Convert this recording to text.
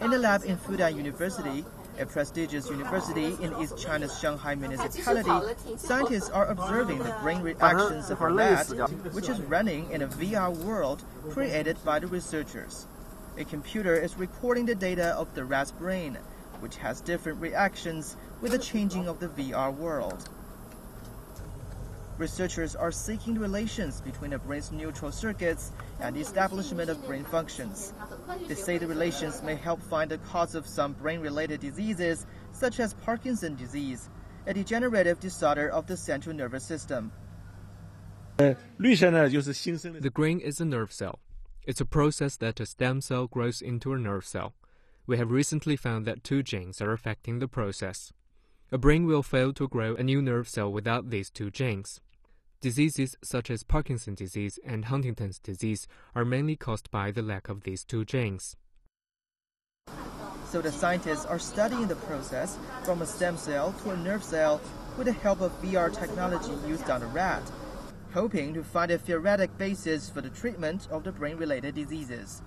In a lab in Fudan University, a prestigious university in East China's Shanghai municipality, scientists are observing the brain reactions of a rat, which is running in a VR world created by the researchers. A computer is recording the data of the rat's brain, which has different reactions with the changing of the VR world. Researchers are seeking relations between the brain's neutral circuits and the establishment of brain functions. They say the relations may help find the cause of some brain-related diseases, such as Parkinson's disease, a degenerative disorder of the central nervous system. The grain is a nerve cell. It's a process that a stem cell grows into a nerve cell. We have recently found that two genes are affecting the process. A brain will fail to grow a new nerve cell without these two genes. Diseases such as Parkinson's disease and Huntington's disease are mainly caused by the lack of these two genes. So the scientists are studying the process from a stem cell to a nerve cell with the help of VR technology used on a rat, hoping to find a theoretic basis for the treatment of the brain-related diseases.